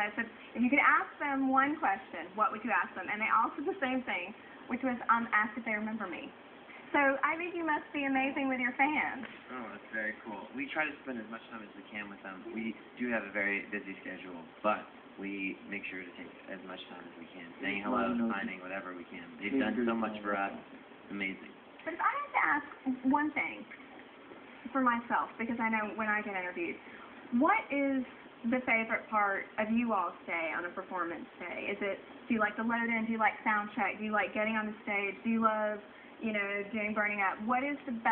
I said, if you could ask them one question, what would you ask them? And they all said the same thing, which was, um, ask if they remember me. So I think you must be amazing with your fans. Oh, that's very cool. We try to spend as much time as we can with them. We do have a very busy schedule, but we make sure to take as much time as we can, saying hello, signing, whatever we can. They've done so much for us. Amazing. But if I had to ask one thing for myself, because I know when I get interviewed, what is the favorite part of you all's day on a performance day? Is it, do you like the load in? Do you like sound check? Do you like getting on the stage? Do you love, you know, doing burning up? What is the best